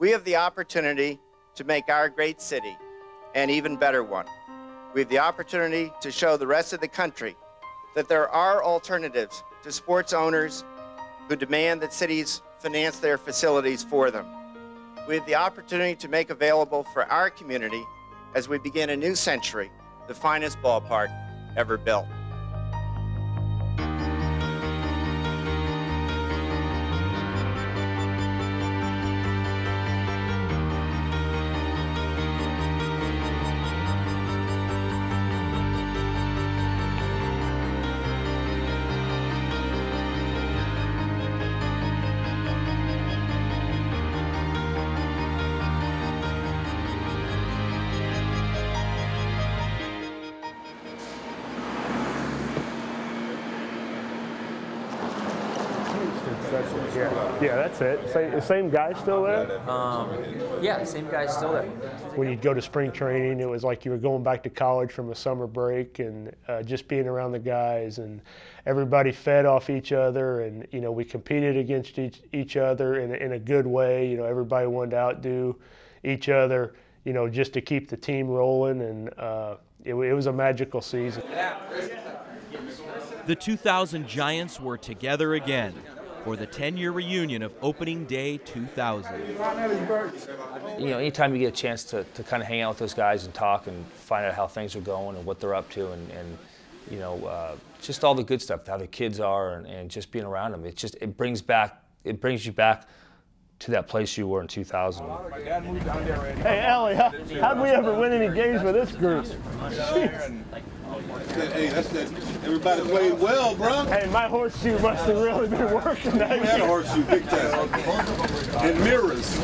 We have the opportunity to make our great city an even better one. We have the opportunity to show the rest of the country that there are alternatives to sports owners who demand that cities finance their facilities for them. We have the opportunity to make available for our community as we begin a new century the finest ballpark ever built. Yeah, yeah, that's it. Same, same guy still there? Um, yeah, the same guy still there. When you'd go to spring training, it was like you were going back to college from a summer break and uh, just being around the guys and everybody fed off each other and, you know, we competed against each, each other in, in a good way. You know, everybody wanted to outdo each other, you know, just to keep the team rolling and uh, it, it was a magical season. The 2000 Giants were together again for the 10 year reunion of opening day 2000. You know, anytime you get a chance to, to kind of hang out with those guys and talk and find out how things are going and what they're up to and, and you know, uh, just all the good stuff, how the kids are and, and just being around them, it just, it brings back, it brings you back to that place you were in 2000. Hey, Ellie, how, how'd we ever win any games with this group? Hey, that's that. Everybody played well, bro. Hey, my horseshoe must have really been working that We had a horseshoe big time. And mirrors.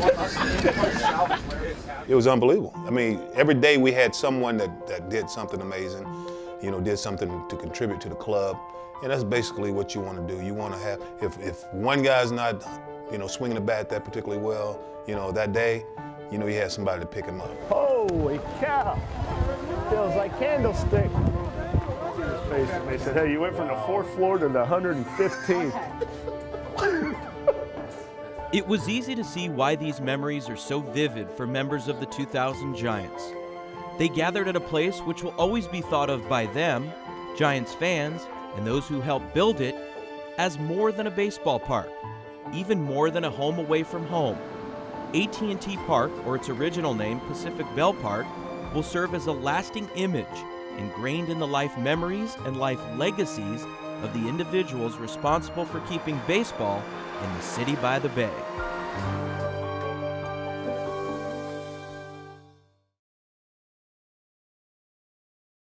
It was unbelievable. I mean, every day we had someone that, that did something amazing, you know, did something to contribute to the club. And that's basically what you want to do. You want to have, if, if one guy's not, you know, swinging the bat that particularly well, you know, that day, you know, he had somebody to pick him up. Holy cow! Feels like candlestick. Face at said, "Hey, you went from the fourth floor to the 115th." It was easy to see why these memories are so vivid for members of the 2000 Giants. They gathered at a place which will always be thought of by them, Giants fans, and those who helped build it, as more than a baseball park, even more than a home away from home. AT&T Park, or its original name, Pacific Bell Park, will serve as a lasting image ingrained in the life memories and life legacies of the individuals responsible for keeping baseball in the city by the bay.